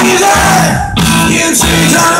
Can you see